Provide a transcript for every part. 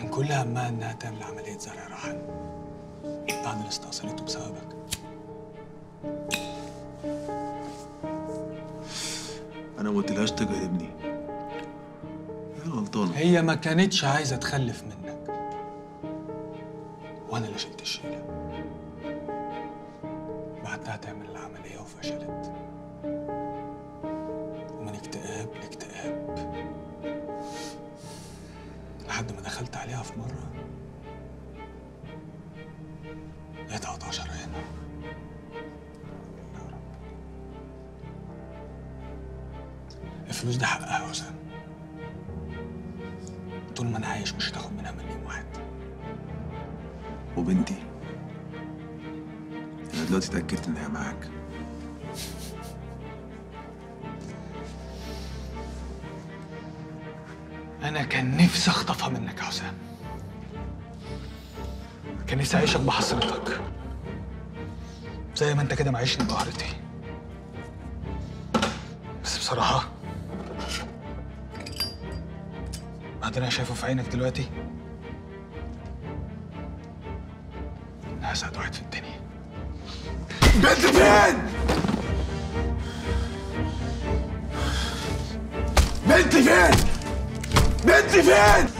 كان كل همها إنها تعمل عمليه زرع رحم بعد اللي استأصلته بسببك. أنا ما قلتلهاش تجاهدني هي غلطانة. هي ما كانتش عايزة تخلف منك. وأنا اللي شلت الشيلة. بعتها تعمل العملية وفشلت. لحد ما دخلت عليها في مرة؟ لقيتها قطع شرايين يا رب. الفلوس دي حقها يا حسام طول ما أنا عايش مش هتاخد منها مليم واحد. وبنتي أنا دلوقتي اتاكدت إن هي معاك. أنا كان نفسي أخطفها منك يا حسام كان نفسي اعيشك بحسرتك زي ما أنت كده معيشني بقهرتي بس بصراحة بعد أنا شايفه في عينك دلوقتي أنا اسعد واحد في الدنيا بنت فين؟ بنت فين؟ بنت فين؟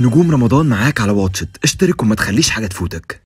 نجوم رمضان معاك على واتشت. اشترك وما تخليش حاجة تفوتك.